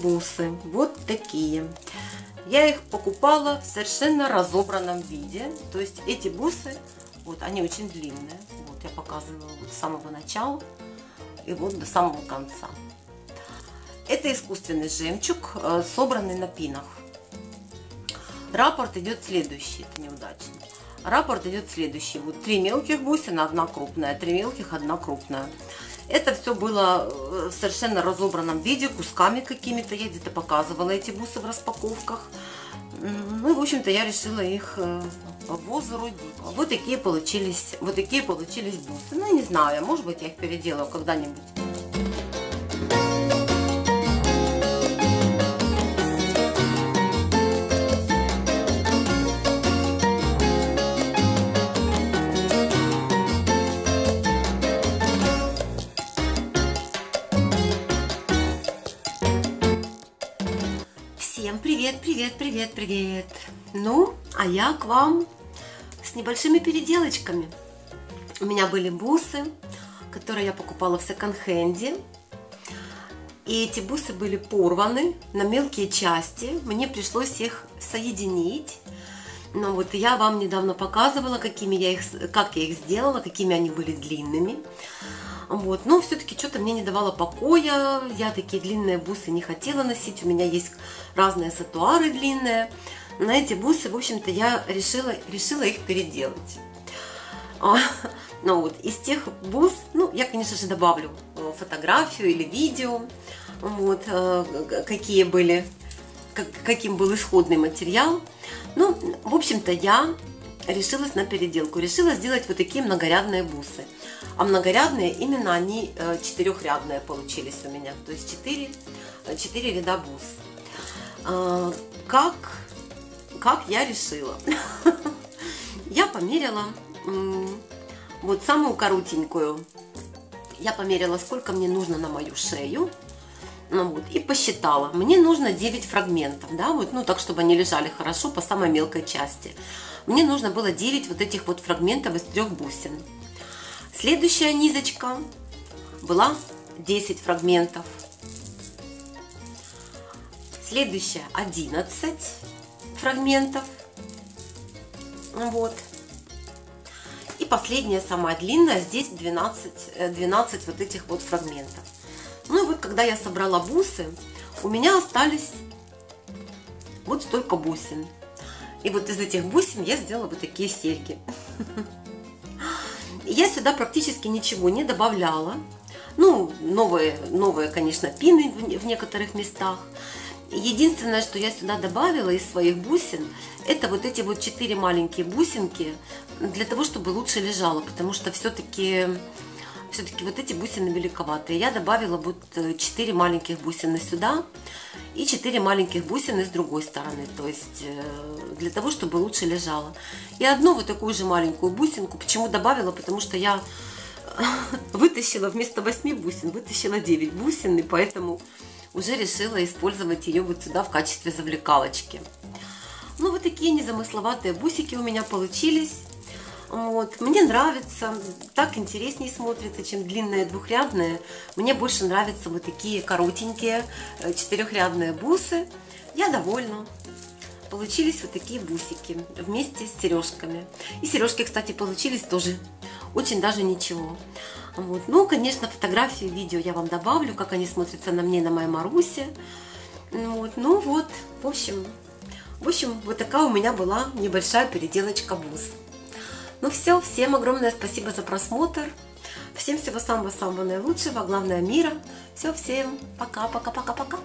бусы. Вот такие. Я их покупала в совершенно разобранном виде. То есть эти бусы, вот они очень длинные. Вот я показываю вот с самого начала и вот до самого конца. Это искусственный жемчуг, э, собранный на пинах. Рапорт идет следующий, это Рапорт идет следующий. Вот три мелких бусина, одна крупная, три мелких, одна крупная. Это все было э, в совершенно разобранном виде, кусками какими-то. Я где-то показывала эти бусы в распаковках. Ну, в общем-то, я решила их э, возродить. Вот такие получились, вот такие получились бусы. Ну, не знаю, может быть, я их переделаю когда-нибудь. Привет, привет, привет, привет. Ну, а я к вам с небольшими переделочками. У меня были бусы, которые я покупала в секонд-хенде. И эти бусы были порваны на мелкие части. Мне пришлось их соединить. Ну вот я вам недавно показывала, какими я их, как я их сделала, какими они были длинными. Вот. Но все-таки что-то мне не давало покоя. Я такие длинные бусы не хотела носить. У меня есть разные сатуары длинные. На эти бусы, в общем-то, я решила, решила их переделать. А, ну вот, из тех бус, ну, я, конечно же, добавлю э, фотографию или видео, вот, э, какие были, как, каким был исходный материал. Ну, в общем-то, я решилась на переделку. Решила сделать вот такие многорядные бусы. А многорядные, именно они э, четырехрядные получились у меня. То есть четыре, четыре ряда бус. А, как, как я решила? Я померила вот самую коротенькую. Я померила, сколько мне нужно на мою шею. Ну, вот, и посчитала. Мне нужно 9 фрагментов, да, вот, ну, так, чтобы они лежали хорошо по самой мелкой части. Мне нужно было 9 вот этих вот фрагментов из трех бусин. Следующая низочка была 10 фрагментов. Следующая 11 фрагментов. Вот. И последняя, самая длинная, здесь 12, 12 вот этих вот фрагментов. Ну и вот, когда я собрала бусы, у меня остались вот столько бусин. И вот из этих бусин я сделала вот такие серьги. Я сюда практически ничего не добавляла. Ну, новые, новые, конечно, пины в некоторых местах. Единственное, что я сюда добавила из своих бусин, это вот эти вот четыре маленькие бусинки для того, чтобы лучше лежало, потому что все-таки все-таки вот эти бусины великоватые. Я добавила вот 4 э, маленьких бусины сюда и 4 маленьких бусины с другой стороны, то есть э, для того, чтобы лучше лежало. И одну вот такую же маленькую бусинку, почему добавила, потому что я вытащила вместо 8 бусин, вытащила 9 бусин, и поэтому уже решила использовать ее вот сюда в качестве завлекалочки. Ну, вот такие незамысловатые бусики у меня получились. Вот. Мне нравится, так интереснее смотрится, чем длинные двухрядные. Мне больше нравятся вот такие коротенькие э, четырехрядные бусы. Я довольна. Получились вот такие бусики вместе с сережками. И сережки, кстати, получились тоже очень даже ничего. Вот. Ну, конечно, фотографии, видео я вам добавлю, как они смотрятся на мне на моей Марусе. Вот. Ну вот, в общем, в общем, вот такая у меня была небольшая переделочка бус. Ну все, всем огромное спасибо за просмотр. Всем всего самого-самого наилучшего, главное мира. Все, всем пока-пока-пока-пока.